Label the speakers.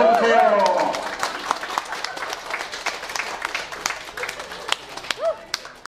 Speaker 1: Santos.